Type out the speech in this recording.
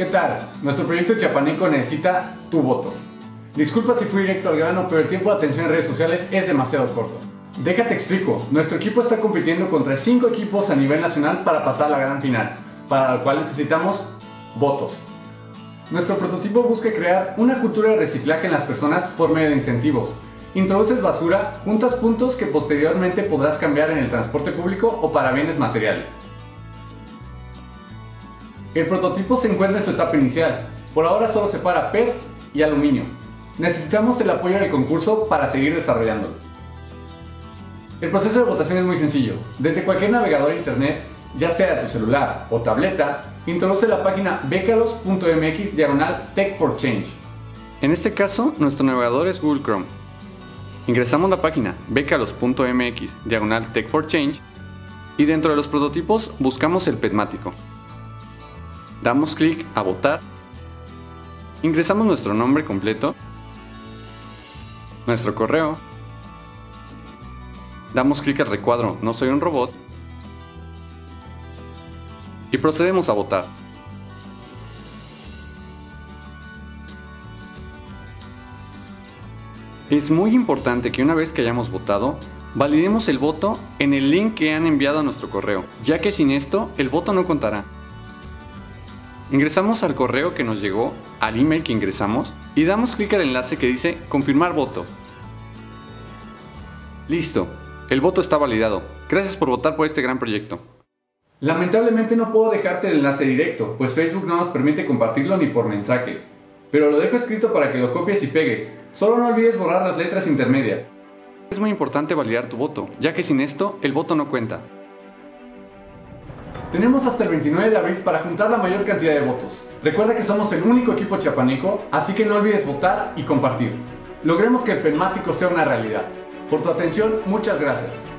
¿Qué tal? Nuestro proyecto Chiapaneco necesita tu voto. Disculpa si fui directo al grano, pero el tiempo de atención en redes sociales es demasiado corto. Déjate explico, nuestro equipo está compitiendo contra 5 equipos a nivel nacional para pasar a la gran final, para lo cual necesitamos votos. Nuestro prototipo busca crear una cultura de reciclaje en las personas por medio de incentivos. Introduces basura, juntas puntos que posteriormente podrás cambiar en el transporte público o para bienes materiales. El prototipo se encuentra en su etapa inicial. Por ahora solo separa PET y aluminio. Necesitamos el apoyo del concurso para seguir desarrollándolo. El proceso de votación es muy sencillo. Desde cualquier navegador de internet, ya sea tu celular o tableta, introduce la página becalos.mx diagonal Tech for Change. En este caso, nuestro navegador es Google Chrome. Ingresamos la página becalos.mx diagonal Tech for Change y dentro de los prototipos buscamos el pedmático. Damos clic a votar. Ingresamos nuestro nombre completo, nuestro correo. Damos clic al recuadro No soy un robot. Y procedemos a votar. Es muy importante que una vez que hayamos votado, validemos el voto en el link que han enviado a nuestro correo, ya que sin esto el voto no contará. Ingresamos al correo que nos llegó, al email que ingresamos, y damos clic al enlace que dice confirmar voto. Listo, el voto está validado. Gracias por votar por este gran proyecto. Lamentablemente no puedo dejarte el enlace directo, pues Facebook no nos permite compartirlo ni por mensaje. Pero lo dejo escrito para que lo copies y pegues. Solo no olvides borrar las letras intermedias. Es muy importante validar tu voto, ya que sin esto el voto no cuenta. Tenemos hasta el 29 de abril para juntar la mayor cantidad de votos. Recuerda que somos el único equipo chiapaneco, así que no olvides votar y compartir. Logremos que el penmático sea una realidad. Por tu atención, muchas gracias.